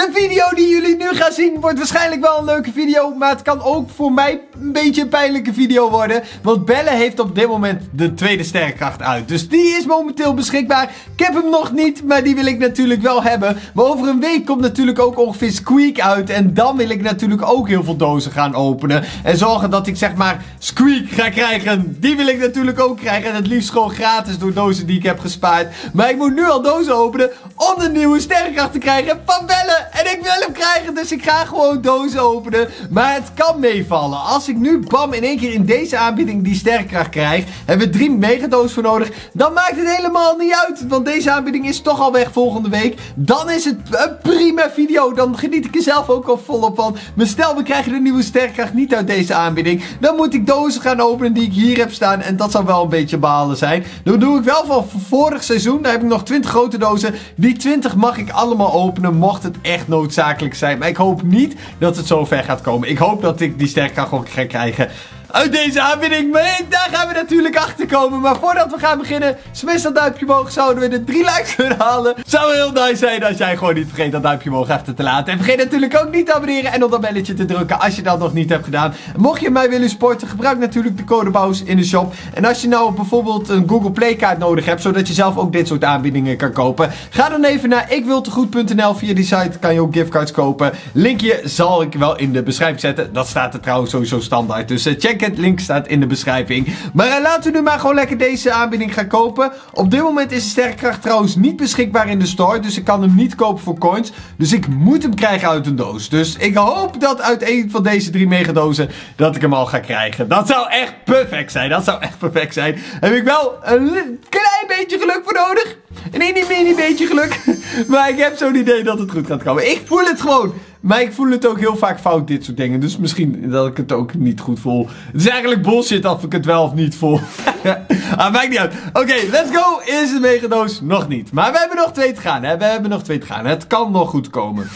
De video die jullie nu gaan zien wordt waarschijnlijk wel een leuke video. Maar het kan ook voor mij een beetje een pijnlijke video worden. Want Belle heeft op dit moment de tweede sterrenkracht uit. Dus die is momenteel beschikbaar. Ik heb hem nog niet, maar die wil ik natuurlijk wel hebben. Maar over een week komt natuurlijk ook ongeveer Squeak uit. En dan wil ik natuurlijk ook heel veel dozen gaan openen. En zorgen dat ik zeg maar Squeak ga krijgen. Die wil ik natuurlijk ook krijgen. En het liefst gewoon gratis door dozen die ik heb gespaard. Maar ik moet nu al dozen openen om de nieuwe sterrenkracht te krijgen van Belle. En ik wil hem krijgen, dus ik ga gewoon dozen openen. Maar het kan meevallen. Als ik nu bam in één keer in deze aanbieding die sterrenkracht krijg, hebben we drie megadoos voor nodig. Dan maakt het helemaal niet uit. Want deze aanbieding is toch al weg volgende week. Dan is het een prima video. Dan geniet ik er zelf ook al volop van. Maar stel, we krijgen de nieuwe sterrenkracht niet uit deze aanbieding. Dan moet ik dozen gaan openen die ik hier heb staan. En dat zou wel een beetje balen zijn. Dat doe ik wel van vorig seizoen. Daar heb ik nog 20 grote dozen. Die 20 mag ik allemaal openen, mocht het echt noodzakelijk zijn. Maar ik hoop niet dat het zo ver gaat komen. Ik hoop dat ik die ook ga krijgen uit deze aanbieding. Maar daar gaan we natuurlijk achter komen. Maar voordat we gaan beginnen, smis dat duimpje omhoog. Zouden we de drie likes kunnen halen. Zou heel nice zijn als jij gewoon niet vergeet dat duimpje omhoog achter te laten. En vergeet natuurlijk ook niet te abonneren en op dat belletje te drukken als je dat nog niet hebt gedaan. Mocht je mij willen sporten, gebruik natuurlijk de code BOUS in de shop. En als je nou bijvoorbeeld een Google Play kaart nodig hebt, zodat je zelf ook dit soort aanbiedingen kan kopen. Ga dan even naar ikwiltegoed.nl. Via die site kan je ook giftcards kopen. Linkje zal ik wel in de beschrijving zetten. Dat staat er trouwens sowieso standaard. Dus uh, check het. Link staat in de beschrijving. Maar uh, laten we nu maar gewoon lekker deze aanbieding gaan kopen. Op dit moment is de sterrenkracht trouwens niet beschikbaar in de store. Dus ik kan hem niet kopen voor coins. Dus ik moet hem krijgen uit een doos. Dus ik hoop dat uit een van deze drie megadozen dat ik hem al ga krijgen. Dat zou echt perfect zijn. Dat zou echt perfect zijn. Heb ik wel een klein beetje geluk voor nodig. Een mini mini beetje geluk. maar ik heb zo'n idee dat het goed gaat komen. Ik voel het gewoon. Maar ik voel het ook heel vaak fout, dit soort dingen. Dus misschien dat ik het ook niet goed voel. Het is eigenlijk bullshit of ik het wel of niet voel. ah, maakt niet uit. Oké, let's go. Eerste megadoos nog niet. Maar we hebben nog twee te gaan. Hè? We hebben nog twee te gaan. Het kan nog goed komen.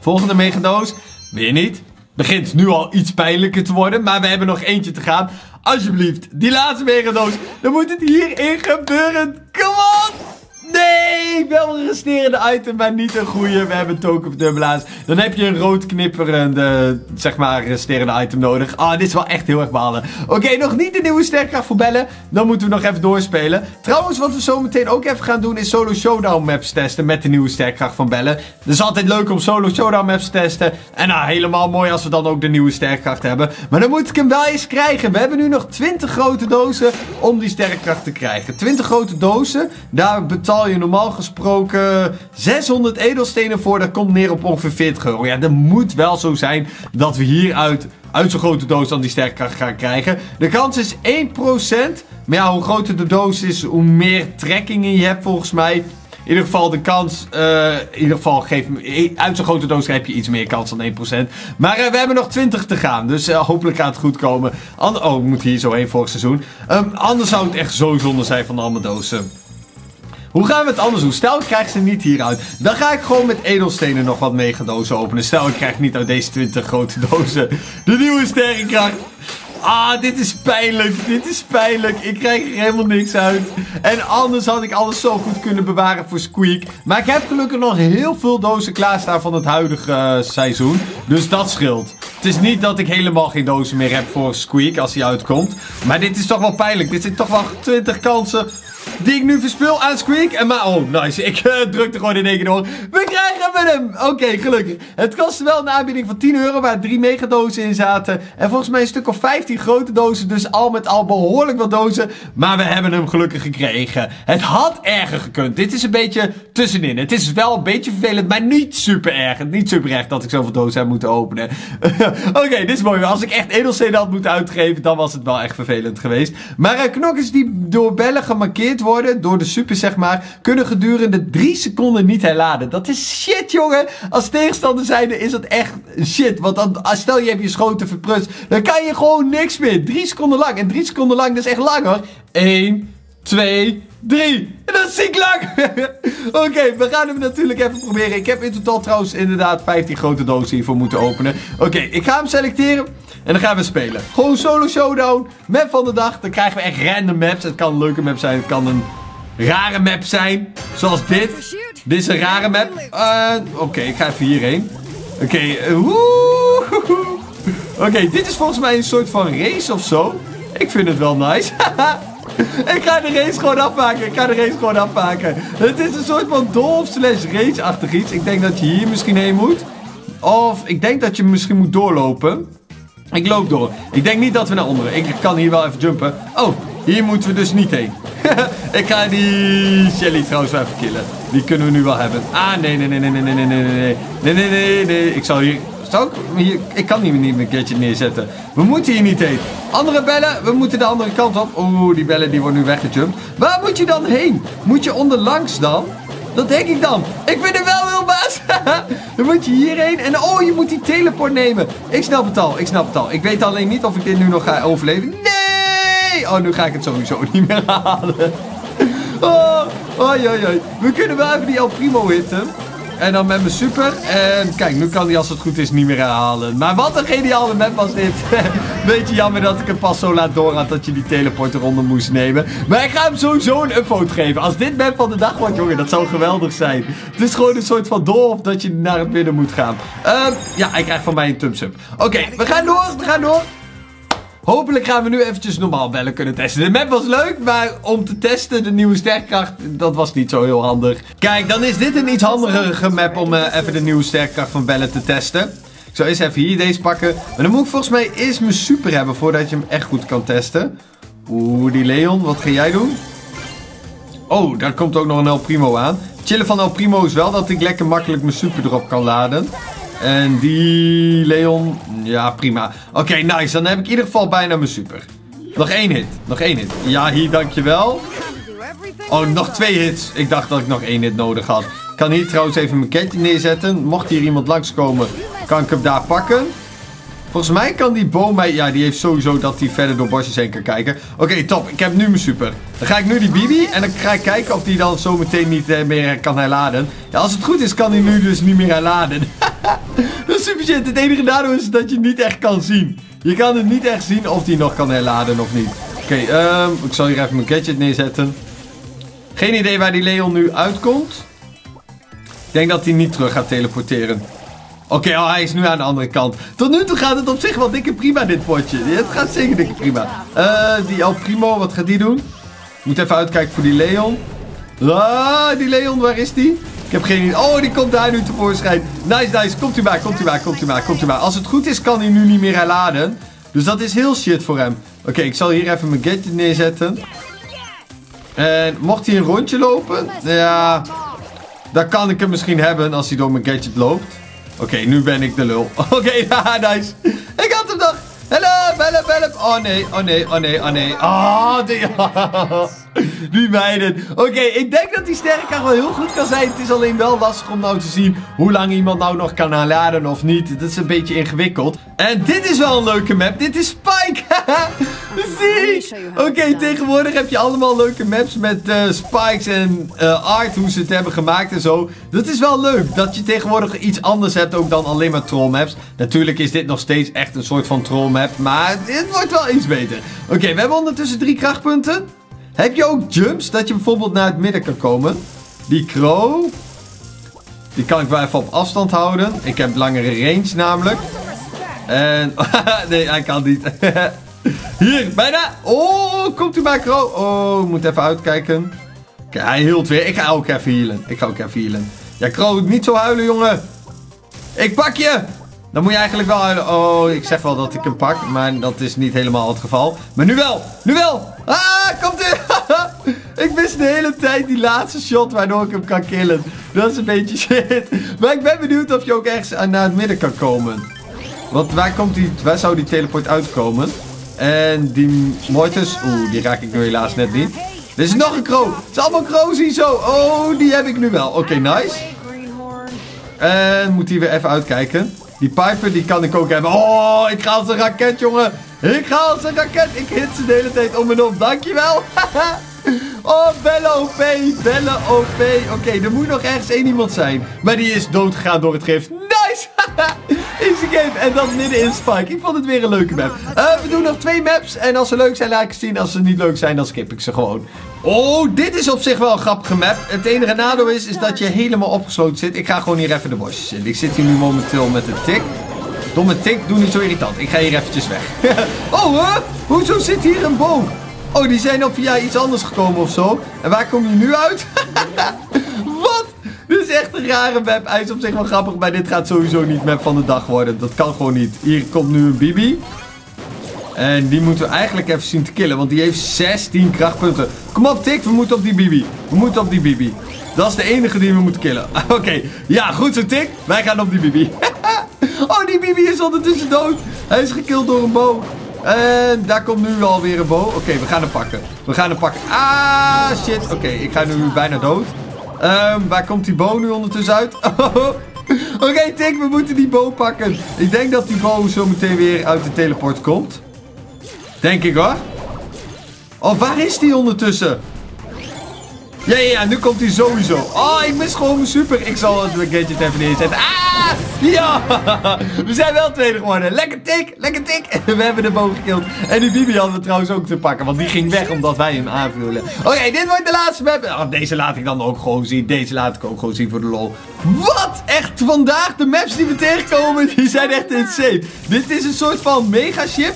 Volgende megadoos. Weer niet. Begint nu al iets pijnlijker te worden. Maar we hebben nog eentje te gaan. Alsjeblieft, die laatste megadoos. Dan moet het hierin gebeuren. Nee, wel een resterende item, maar niet een goede. We hebben token of dubbelaars. Dan heb je een rood knipperende, zeg maar, resterende item nodig. Ah, dit is wel echt heel erg balen. Oké, nog niet de nieuwe sterkracht voor bellen. Dan moeten we nog even doorspelen. Trouwens, wat we zo meteen ook even gaan doen, is solo showdown maps testen met de nieuwe sterkracht van bellen. Het is altijd leuk om solo showdown maps te testen. En nou, helemaal mooi als we dan ook de nieuwe sterkracht hebben. Maar dan moet ik hem wel eens krijgen. We hebben nu nog 20 grote dozen om die sterkracht te krijgen. 20 grote dozen, daar betaal je normaal gesproken 600 edelstenen voor. Dat komt neer op ongeveer 40 euro. Ja, dat moet wel zo zijn dat we hieruit uit zo'n grote doos dan die sterkkracht gaan krijgen. De kans is 1%. Maar ja, hoe groter de doos is, hoe meer trekkingen je hebt volgens mij. In ieder geval de kans, uh, in ieder geval geef uit zo'n grote doos heb je iets meer kans dan 1%. Maar uh, we hebben nog 20 te gaan, dus hopelijk gaat het goed komen. Ander oh, ik moet hier zo heen vorig seizoen. Um, anders zou het echt zo zonde zijn van andere dozen. Hoe gaan we het anders doen? Stel ik krijg ze niet hieruit. Dan ga ik gewoon met edelstenen nog wat megadozen openen. Stel ik krijg niet uit deze 20 grote dozen de nieuwe sterrenkracht. Ah, dit is pijnlijk. Dit is pijnlijk. Ik krijg er helemaal niks uit. En anders had ik alles zo goed kunnen bewaren voor Squeak. Maar ik heb gelukkig nog heel veel dozen klaarstaan van het huidige uh, seizoen. Dus dat scheelt. Het is niet dat ik helemaal geen dozen meer heb voor Squeak als hij uitkomt. Maar dit is toch wel pijnlijk. Dit zijn toch wel 20 kansen die ik nu verspil aan Squeak. En maar, oh, nice. Ik uh, drukte gewoon in één keer door. We krijgen hem. Oké, gelukkig. Het kostte wel een aanbieding van 10 euro, waar drie megadozen in zaten. En volgens mij een stuk of 15 grote dozen. Dus al met al behoorlijk wat dozen. Maar we hebben hem gelukkig gekregen. Het had erger gekund. Dit is een beetje tussenin. Het is wel een beetje vervelend, maar niet super erg. Niet super erg dat ik zoveel dozen heb moeten openen. Oké, dit is mooi. Als ik echt edelstenen had moeten uitgeven, dan was het wel echt vervelend geweest. Maar uh, knokkers die door bellen gemarkeerd worden door de super, zeg maar, kunnen gedurende 3 seconden niet herladen. Dat is shit, jongen. Als tegenstander zijnde is dat echt shit. Want dan, als stel je hebt je schoten verprutst, dan kan je gewoon niks meer. 3 seconden lang. En 3 seconden lang, dat is echt lang hoor. 1, 2, 3. En dat is ziek lang. Oké, we gaan hem natuurlijk even proberen. Ik heb in totaal trouwens inderdaad 15 grote dozen hiervoor moeten openen. Oké, ik ga hem selecteren. En dan gaan we spelen. Gewoon solo showdown. Map van de dag. Dan krijgen we echt random maps. Het kan een leuke map zijn. Het kan een rare map zijn. Zoals dit. Dit is een rare map. Uh, Oké, ik ga even hierheen. Oké, okay, uh, Oké, dit is volgens mij een soort van race of zo. Ik vind het wel nice. ik ga de race gewoon afmaken. Ik ga de race gewoon afmaken. Het is een soort van dolf slash race-achtig iets. Ik denk dat je hier misschien heen moet. Of ik denk dat je misschien moet doorlopen. Ik loop door. Ik denk niet dat we naar onderen. Ik kan hier wel even jumpen. Oh, hier moeten we dus niet heen. ik ga die Shelly trouwens even killen. Die kunnen we nu wel hebben. Ah, nee, nee, nee, nee, nee, nee, nee, nee, nee, nee, nee, nee, nee. Ik zal hier... Zou ik, hier, ik kan hier niet een keertje neerzetten. We moeten hier niet heen. Andere bellen, we moeten de andere kant op. Oeh, die bellen die worden nu weggejumpt. Waar moet je dan heen? Moet je onderlangs dan? Dat denk ik dan. Ik vind het wel heel dan moet je hierheen. En oh, je moet die teleport nemen. Ik snap het al. Ik snap het al. Ik weet alleen niet of ik dit nu nog ga overleven. Nee! Oh, nu ga ik het sowieso niet meer halen. Oh, oi, oi. We kunnen wel even die El Primo hitten. En dan met mijn super. En kijk, nu kan hij als het goed is niet meer herhalen. Maar wat een geniale map was dit. Beetje jammer dat ik het pas zo laat door had dat je die teleporter onder moest nemen. Maar ik ga hem sowieso een upvote geven. Als dit map van de dag wordt, jongen, dat zou geweldig zijn. Het is gewoon een soort van of dat je naar het midden moet gaan. Um, ja, hij krijgt van mij een thumbs up. Oké, we gaan door, we gaan door. Hopelijk gaan we nu eventjes normaal bellen kunnen testen. De map was leuk, maar om te testen de nieuwe sterkkracht, dat was niet zo heel handig. Kijk, dan is dit een iets handigere map om uh, even de nieuwe sterkkracht van bellen te testen. Ik zal eens even hier deze pakken. Maar dan moet ik volgens mij eerst mijn super hebben voordat je hem echt goed kan testen. Oeh, die Leon, wat ga jij doen? Oh, daar komt ook nog een El Primo aan. Chillen van El Primo is wel dat ik lekker makkelijk mijn super erop kan laden. En die Leon, ja prima. Oké, nice. Dan heb ik in ieder geval bijna mijn super. Nog één hit. Nog één hit. Ja, hier, dankjewel. Oh, nog twee hits. Ik dacht dat ik nog één hit nodig had. Ik kan hier trouwens even mijn ketje neerzetten. Mocht hier iemand langskomen, kan ik hem daar pakken. Volgens mij kan die boom mij... Ja, die heeft sowieso dat hij verder door bosjes heen kan kijken. Oké, top. Ik heb nu mijn super. Dan ga ik nu die Bibi. En dan ga ik kijken of die dan zo meteen niet eh, meer kan herladen. Ja, als het goed is, kan hij nu dus niet meer herladen. dat is super. Het enige nadeel is dat je het niet echt kan zien. Je kan het niet echt zien of die nog kan herladen of niet. Oké, um, ik zal hier even mijn gadget neerzetten. Geen idee waar die Leon nu uitkomt. Ik denk dat hij niet terug gaat teleporteren. Oké, oh, hij is nu aan de andere kant. Tot nu toe gaat het op zich wel dikke prima, dit potje. Het gaat zeker dikke prima. Uh, die El Primo, wat gaat die doen? Moet even uitkijken voor die Leon. Ah, die Leon, waar is die? Ik heb geen idee. Oh, die komt daar nu tevoorschijn. Nice, nice. Komt u maar, komt u maar, komt u maar, komt u maar. Als het goed is, kan hij nu niet meer herladen. Dus dat is heel shit voor hem. Oké, ik zal hier even mijn gadget neerzetten. En mocht hij een rondje lopen? Ja, dan kan ik hem misschien hebben als hij door mijn gadget loopt. Oké, nu ben ik de lul. Oké, nice. Ik had hem nog. Help, help, help. Oh nee, oh nee, oh nee, oh nee. Oh, die... die meiden. Oké, ik denk dat die sterrenkracht wel heel goed kan zijn. Het is alleen wel lastig om nou te zien hoe lang iemand nou nog kan aanladen of niet. Dat is een beetje ingewikkeld. En dit is wel een leuke map. Dit is Spike. Zie. Oké, tegenwoordig heb je allemaal leuke maps met uh, spikes en uh, art, hoe ze het hebben gemaakt en zo. Dat is wel leuk, dat je tegenwoordig iets anders hebt ook dan alleen maar troll maps. Natuurlijk is dit nog steeds echt een soort van troll map, maar het wordt wel iets beter. Oké, we hebben ondertussen drie krachtpunten. Heb je ook jumps, dat je bijvoorbeeld naar het midden kan komen? Die crow, die kan ik wel even op afstand houden. Ik heb langere range namelijk. En, nee, hij kan niet. Hier, bijna. Oh, komt u maar, Kro. Oh, moet even uitkijken. Kijk, hij hield weer. Ik ga ook even healen. Ik ga ook even healen. Ja, Kro, niet zo huilen, jongen. Ik pak je. Dan moet je eigenlijk wel huilen. Oh, ik zeg wel dat ik hem pak. Maar dat is niet helemaal het geval. Maar nu wel. Nu wel. Ah, komt u. ik mis de hele tijd die laatste shot waardoor ik hem kan killen. Dat is een beetje shit. Maar ik ben benieuwd of je ook ergens naar het midden kan komen. Want waar, komt die, waar zou die teleport uitkomen? En die Mortis, oeh, die raak ik nu helaas net niet. Er is nog een crow. Het is allemaal crows hier zo. Oh, die heb ik nu wel. Oké, nice. En moet hier weer even uitkijken. Die Piper, die kan ik ook hebben. Oh, ik ga als een raket, jongen. Ik ga als een raket. Ik hit ze de hele tijd om en om. Dankjewel. oh, Belle OP. Belle OP. Oké, er moet nog ergens één iemand zijn. Maar die is doodgegaan door het gift. Nice. Easy game. En dan midden in Spike. Ik vond het weer een leuke map. Uh, we doen nog twee maps. En als ze leuk zijn, laat ik het zien. Als ze niet leuk zijn, dan skip ik ze gewoon. Oh, dit is op zich wel een grappige map. Het enige nadeel is, is dat je helemaal opgesloten zit. Ik ga gewoon hier even de bosjes in. Ik zit hier nu momenteel met een tik. Domme tik, doe niet zo irritant. Ik ga hier eventjes weg. oh, hè? Hoezo zit hier een boom? Oh, die zijn op via iets anders gekomen of zo. En waar kom je nu uit? Echt een rare map. Hij is op zich wel grappig, maar dit gaat sowieso niet map van de dag worden. Dat kan gewoon niet. Hier komt nu een Bibi. En die moeten we eigenlijk even zien te killen, want die heeft 16 krachtpunten. Kom op, Tik, we moeten op die Bibi. We moeten op die Bibi. Dat is de enige die we moeten killen. Oké, ja, goed zo, Tik. Wij gaan op die Bibi. oh, die Bibi is ondertussen dood. Hij is gekild door een boom. En daar komt nu alweer een boom. Oké, we gaan hem pakken. We gaan hem pakken. Ah, shit. Oké, ik ga nu bijna dood. Um, waar komt die boom nu ondertussen uit? Oké, Tik, we moeten die boom pakken. Ik denk dat die boom zo meteen weer uit de teleport komt. Denk ik hoor. Oh, waar is die ondertussen? Ja, ja, ja, nu komt hij sowieso. Oh, ik mis gewoon super. Ik zal het gadget even neerzetten. Ah! Ja! We zijn wel tweede geworden. Lekker tik, lekker tik. We hebben de boom gekild. En die Bibi hadden we trouwens ook te pakken. Want die ging weg omdat wij hem aanvullen. Oké, dit wordt de laatste map. Oh, deze laat ik dan ook gewoon zien. Deze laat ik ook gewoon zien voor de lol. Wat? Echt vandaag de maps die we tegenkomen, die zijn echt insane. Dit is een soort van megaship.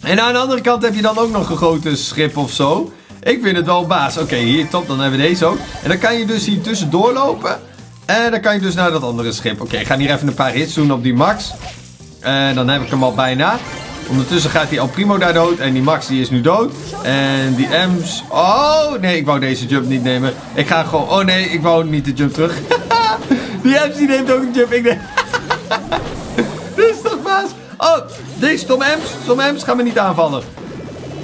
En aan de andere kant heb je dan ook nog een grote schip of zo. Ik vind het wel baas. Oké, hier top. Dan hebben we deze ook. En dan kan je dus hier tussendoor lopen. En dan kan je dus naar dat andere schip. Oké, ik ga hier even een paar hits doen op die Max. En dan heb ik hem al bijna. Ondertussen gaat die Al Primo daar dood. En die Max die is nu dood. En die Ems. Oh, nee, ik wou deze jump niet nemen. Ik ga gewoon... Oh nee, ik wou niet de jump terug. die Ems die neemt ook een jump. Ik neem... Dit is toch baas? Oh, deze Tom Ems. Tom Ems, ga me niet aanvallen.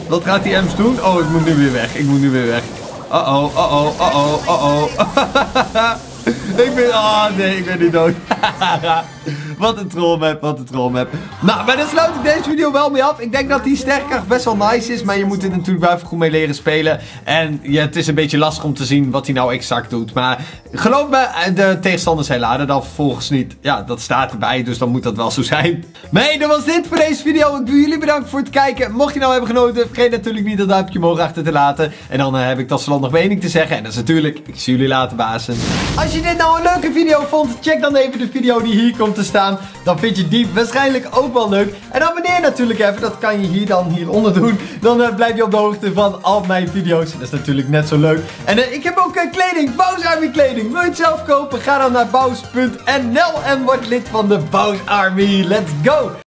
Wat gaat die Ems doen? Oh, ik moet nu weer weg. Ik moet nu weer weg. Uh-oh, uh-oh, uh-oh, uh-oh. ik ben... Oh, nee, ik ben niet dood. wat een trollmap, wat een trollmap. Nou, maar dan sluit ik deze video wel mee af. Ik denk dat die sterkkracht best wel nice is. Maar je moet er natuurlijk wel even goed mee leren spelen. En ja, het is een beetje lastig om te zien wat hij nou exact doet. Maar geloof me, de tegenstanders zijn laden dan vervolgens niet. Ja, dat staat erbij, dus dan moet dat wel zo zijn. Nee, dat was dit voor deze video. Ik wil jullie bedanken voor het kijken. Mocht je nou hebben genoten, vergeet natuurlijk niet dat duimpje omhoog achter te laten. En dan uh, heb ik slot nog mening te zeggen. En dat is natuurlijk, ik zie jullie later bazen. Als je dit nou een leuke video vond, check dan even de video die hier komt te staan. Dan vind je die waarschijnlijk ook wel leuk. En abonneer natuurlijk even, dat kan je hier dan hieronder doen. Dan uh, blijf je op de hoogte van al mijn video's. Dat is natuurlijk net zo leuk. En uh, ik heb ook uh, kleding, Bous Army kleding. Wil je het zelf kopen? Ga dan naar bous.nl en word lid van de Bous Army. Let's go!